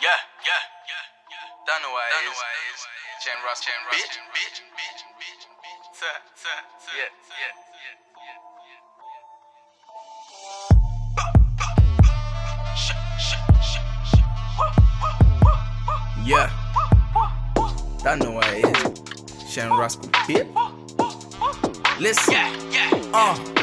Yeah, yeah, yeah, yeah. Don't know why it is. Chen Ross, Chen Ross, bitch, bitch, bitch, bitch, bitch. Sir, sir, sir. Yeah, yeah, yeah, yeah, yeah. Yeah. Don't know why it is. Shayne Rasko, bitch. Listen. Yeah, yeah, uh.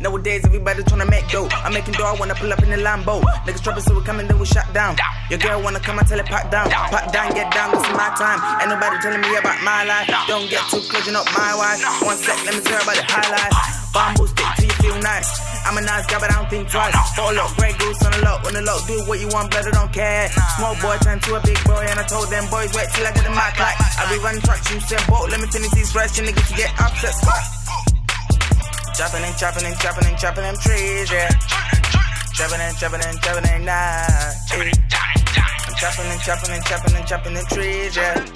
Nowadays, everybody tryna make dough. I'm making dough, I wanna pull up in the Lambo. Niggas dropping, so we coming, then we shut down. Your girl wanna come, I tell it, pack down. Pack down, get down, this is my time. Ain't nobody telling me about my life. Don't get too close, you're not my wife. One sec, let me tell you about the highlights. Bamboo stick till you feel nice. I'm a nice guy, but I don't think twice. Hold up, Grey Goose on the low, on the low. Do what you want, I don't care. Small boy turned to a big boy, and I told them boys, wait till I get the mic like. I be running trucks, you said boat. Let me finish these rest, you niggas get upset. Chopping and chopping and chopping and chopping them trees, yeah. Chopping and chopping and chopping and nah. I'm chopping and chopping and chopping and chopping them trees, yeah.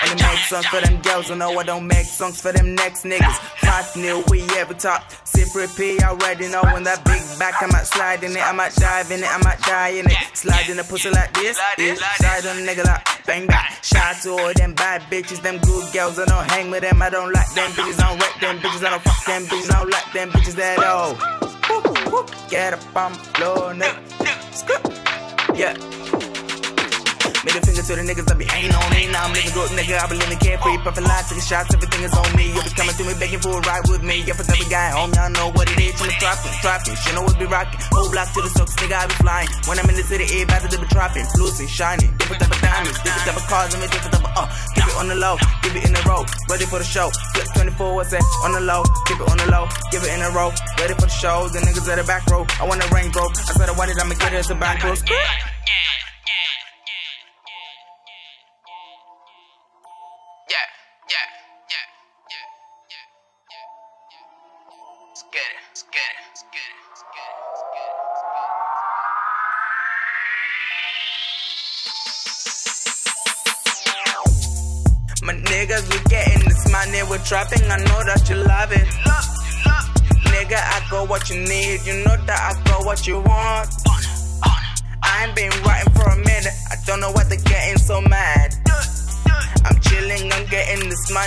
I make songs for them girls who know I don't make songs for them next niggas. Five new, we every top. Sip repeat, already know when that big back, I might slide in it, I might dive in it, I might die in it. Slide in a pussy like this, this. Slide on nigga like bang bang. Shout to all them bad bitches, them good girls, I don't hang with them, I don't like them bitches, I don't wreck them bitches, I don't fuck them bitches, I don't like them bitches at all. Get up on the floor, nigga. Yeah. Middle finger to the niggas that be hating on me. Now I'm living good, nigga. I be living carefree. Puffin' lies, taking shots, everything is on me. You be coming through me, begging for a ride with me. Yeah, for every guy home, y'all know what it is. I'm trapping, trapping. Shit, know what be rockin'. Whole block to the socks, nigga, I be flying. When I'm in the city, everybody they be trapping. Fluorescent, shining. Different type of diamonds, different type of cars, and different type of, uh. Keep it on the low, keep it in the row. Ready for the show. Flip 24, what's that? On the low, keep it on the low. Give it in a row. Ready for the show. The niggas at the back row. I want a rain, bro. I said I wanted, I'ma get it as a back get it, let's get it, let's get it, let's get it. My niggas, we getting this money, we're trapping, I know that you love it. Nigga, I got what you need, you know that I got what you want. I ain't been writing for a minute, I don't know why they're getting so mad.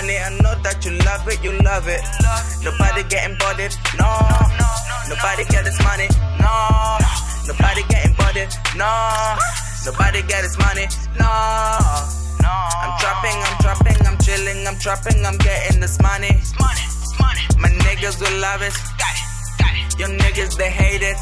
Money. I know that you love it, you love it. Nobody getting bodied, no. Nobody get this money, no. Nobody getting bodied, no. Nobody get this money, no. I'm trapping, I'm trapping, I'm chilling, I'm trapping, I'm getting this money. My niggas will love it. Your niggas, they hate it.